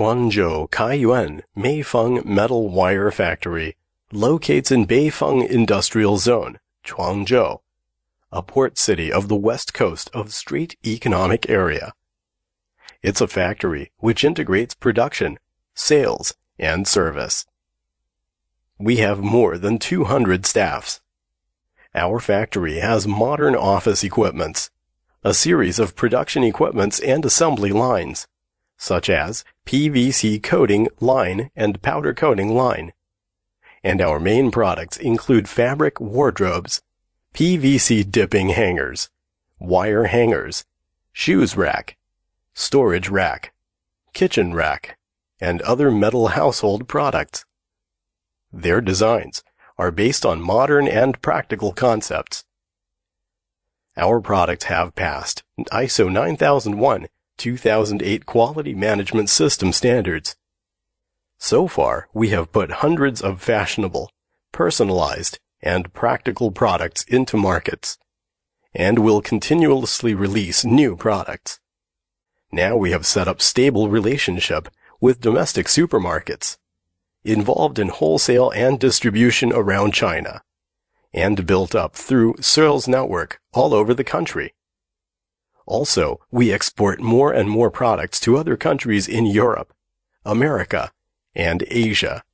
Quanzhou Kaiyuan Meifeng Metal Wire Factory locates in Beifeng Industrial Zone, Quanzhou, a port city of the west coast of Strait Economic Area. It's a factory which integrates production, sales, and service. We have more than 200 staffs. Our factory has modern office equipments, a series of production equipments and assembly lines, such as PVC coating line and powder coating line. And our main products include fabric wardrobes, PVC dipping hangers, wire hangers, shoes rack, storage rack, kitchen rack, and other metal household products. Their designs are based on modern and practical concepts. Our products have passed ISO 9001 2008 quality management system standards. So far, we have put hundreds of fashionable, personalized, and practical products into markets, and will continuously release new products. Now we have set up stable relationship with domestic supermarkets, involved in wholesale and distribution around China, and built up through sales network all over the country. Also, we export more and more products to other countries in Europe, America, and Asia.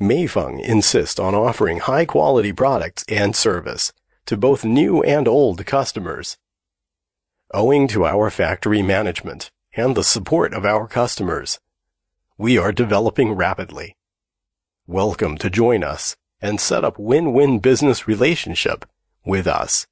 Meifeng insists on offering high quality products and service to both new and old customers. Owing to our factory management, and the support of our customers. We are developing rapidly. Welcome to join us and set up win-win business relationship with us.